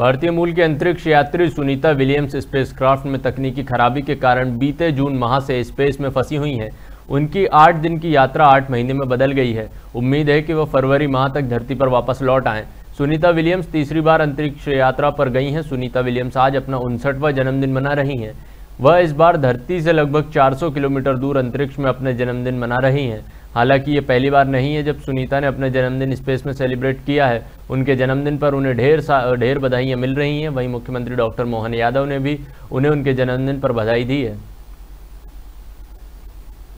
भारतीय मूल के अंतरिक्ष यात्री सुनीता विलियम्स स्पेसक्राफ्ट में तकनीकी खराबी के कारण बीते जून माह से स्पेस में फंसी हुई हैं। उनकी आठ दिन की यात्रा आठ महीने में बदल गई है। उम्मीद है कि वह फरवरी माह तक धरती पर वापस लौट आएँ। सुनीता विलियम्स तीसरी बार अंतरिक्ष यात्रा पर गई हैं। सुनीता विलियम्स आज अपना उनसठवां जन्मदिन मना रही हैं। वह इस बार धरती से लगभग 400 किलोमीटर दूर अंतरिक्ष में अपने जन्मदिन मना रही हैं। हालाँकि ये पहली बार नहीं है जब सुनीता ने अपने जन्मदिन स्पेस में सेलिब्रेट किया है। उनके जन्मदिन पर उन्हें ढेर सा, ढेर बधाइयाँ मिल रही हैं। वहीं मुख्यमंत्री डॉक्टर मोहन यादव ने भी उन्हें उनके जन्मदिन पर बधाई दी है।